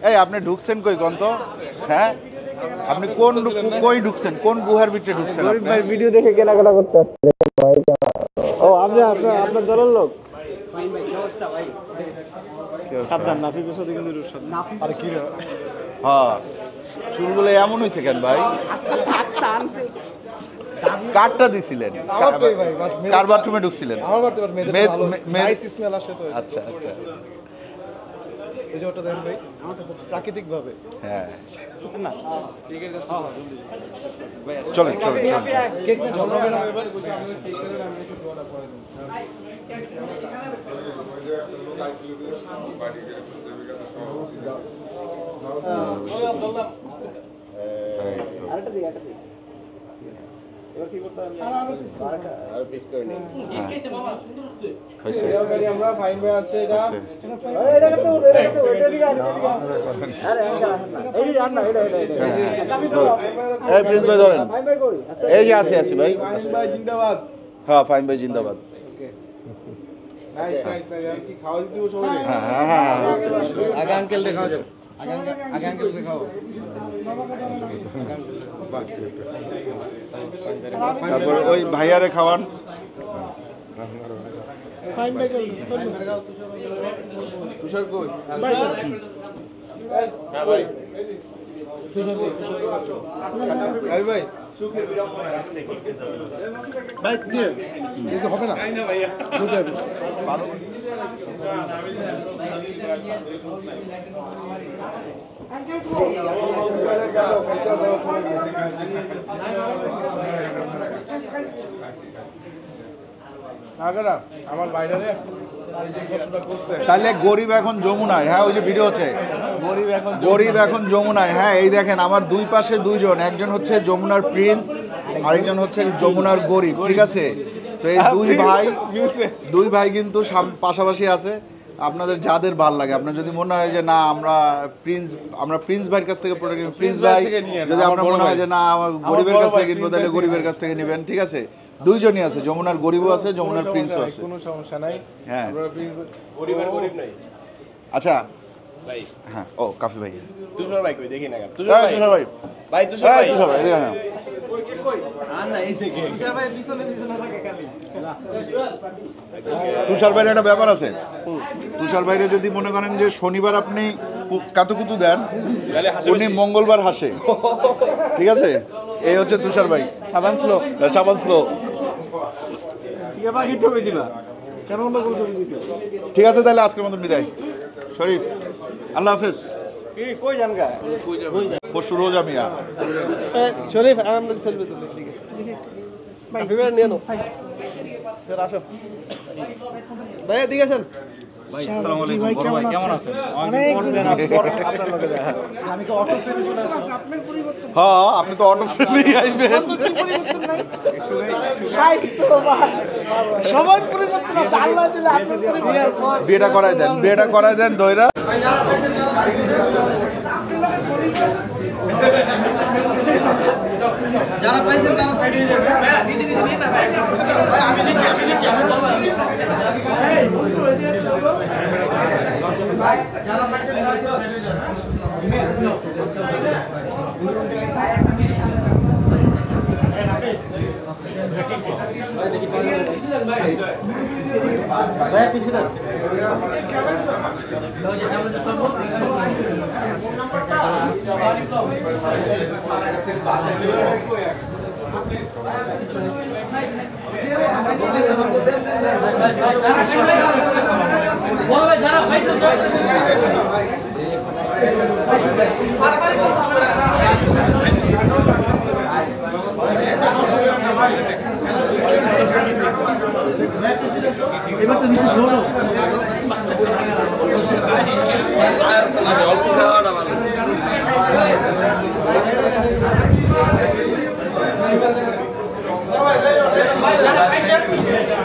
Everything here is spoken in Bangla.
এই আপনি ঢুকছেন কই কোন তো হ্যাঁ? আপনি কোন কই ঢুকছেন? কোন গুহার ভিতরে ঢুকছেন আপনি? ভাই ভিডিও দেখে কেনাকাটা করতে ও আপনি আপনার আপনার দলের লোক? কি অবস্থা? সাবধান নাফিসের সাথে কিন্তু আর কি রে? হ্যাঁ। চুলগুলো এমন হয়েছে কেন ভাই? কারটা দিছিলেন। কার বাথরুমে ঢুকছিলেন? আচ্ছা আচ্ছা। এই যে ওটা দেন ভাই। প্রাকৃতিক ভাবে হ্যাঁ। না। চলেন চলেন চলেন কেক না জল হবে না এবার? আরেকটা দিই আরেকটা দিই। এবার কি করতে হবে আর পিস করে নিই হয়েছে আমরা ফাইন ভাই আছে এটা হয়েছে। এটা কাছে এটা কাছে এটা দিকে আরে আরে এই যে আন না এটা এটা এটা আমি তো এই প্রিন্স ভাই ধরেন ভাই ভাই করি আচ্ছা এই যে আছি আছি ভাই ভাই জিন্দাবাদ হ্যাঁ ফাইন ভাই জিন্দাবাদ নাইস নাইস নাইস কি খাওয়া দিতে সবাই হ্যাঁ হ্যাঁ হ্যাঁ হ্যাঁ, অবশ্যই, অবশ্যই। আগে আঙ্কেল দেখাও আগে আগে আঙ্কেল দেখাও তারপর ওই ভাইয়ারে খাওয়ান। তুষার কই? ভাই। হবে না আমার বাইরে তাহলে গরিব এখন যমুনায়। হ্যাঁ ওই যে ভিডিও হচ্ছে। গরিব এখন যমুনায়। হ্যাঁ এই দেখেন আমার দুই পাশে দুইজন। একজন হচ্ছে যমুনার প্রিন্স আরেকজন হচ্ছে যমুনার গরিব ঠিক আছে? তো এই দুই ভাই দুই ভাই কিন্তু পাশাপাশি আছে। আপনাদের যাদের ভালো লাগে। আপনার যদি মনে হয় যে না আমরা প্রিন্স আমরা প্রিন্স ভাইয়ের কাছ থেকে প্রোডাক্ট কিনবো। প্রিন্স ভাই যদি আপনার মনে হয় যে না আমার গরিবের কাছ থেকে কিনবো তাহলে গরিবের কাছ থেকে নেবেন। ঠিক আছে? দুইজনই আছে যমুনার গরিবও আছে যমুনার প্রিন্সও আছে। কোনো সমস্যা নাই। হ্যাঁ। গরিবের গরিব নাই। আচ্ছা ভাই। হ্যাঁ ও কাফি ভাই। তুষার ভাই কই? দেখি না কেন। তুষার ভাই। তুষার ভাই ভাই। তুষার ভাই তুষার ভাই থেকে তুষার ভাইয়ের একটা ব্যাপার আছে। তুষার ভাইরে যদি মনে করেন যে শনিবার আপনি কাতুকুতু দেন উনি মঙ্গলবার হাসে। ঠিক আছে? এই হচ্ছে তুষার ভাই। সাবান স্লো। সাবান স্লো। ঠিক আছে তাহলে আজকের মতো বিদায়। শরীফ। আল্লাহ হাফেজ। পরশু রোজা মিয়া। শরীফ আমরা ভাই। নিয়ে আসো। এদিকে আসেন। হ্যাঁ আপনি তো অটো ফ্রেন্ডলি আইবেন। সবাই পরিবর্তন আছে। আল্লাহ দিলে আপনার পরিবর্তন। বিয়েটা করাই দেন বিয়েটা করাই দেন দইরা। যারা পাইছেন তারা সাইড হয়ে যাবে ভাই আমি নিচ্ছি আমি নিচ্ছি আমি যারা পাইছেন তারা সাইড হয়ে যাবে ভাই পিছিয়ে लो जी सब तो सब वो भाई जरा भाई सब पारिवारिक